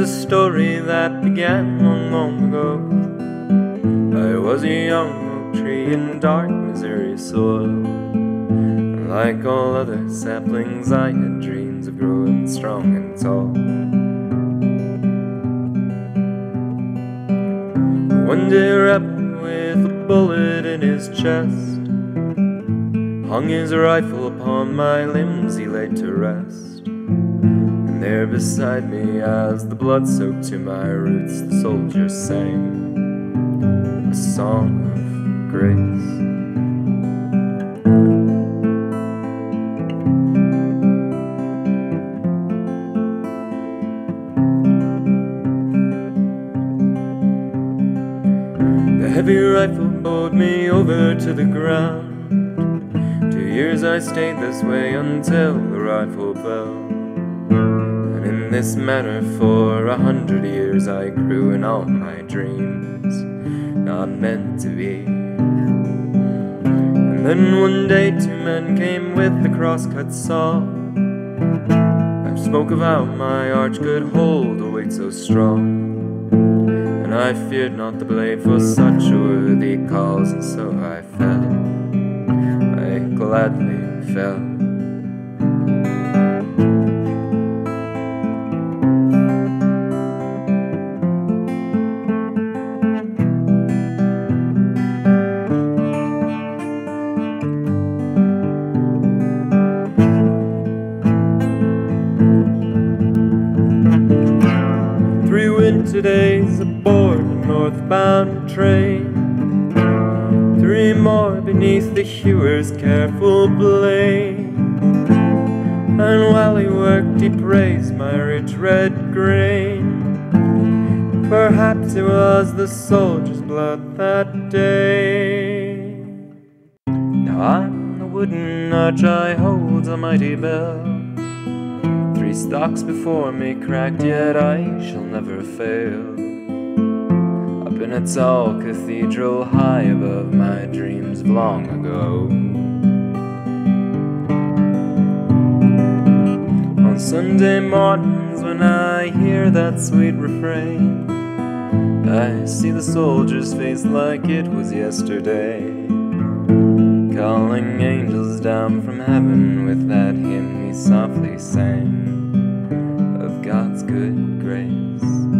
is a story that began long, long ago. I was a young oak tree in dark Missouri soil. Like all other saplings, I had dreams of growing strong and tall. One day, a rebel with a bullet in his chest hung his rifle upon my limbs, he laid to rest. There beside me, as the blood soaked to my roots, the soldier sang a song of grace. The heavy rifle bowed me over to the ground. Two years I stayed this way until the rifle fell. In this manner for a hundred years I grew in all my dreams, not meant to be. And then one day two men came with the crosscut saw. I spoke of how my arch could hold a weight so strong. And I feared not the blade for such a worthy cause, and so I fell. I gladly fell. Three winter days aboard a northbound train. Three more beneath the hewer's careful blade. And while he worked, he praised my rich red grain. Perhaps it was the soldier's blood that day. Now on the wooden arch I hold a mighty bell. Stocks before me cracked, yet I shall never fail. Up in a tall cathedral high above my dreams of long ago. On Sunday mornings, when I hear that sweet refrain, I see the soldier's face like it was yesterday. Calling angels down from heaven with that hymn he softly sang God's good grace.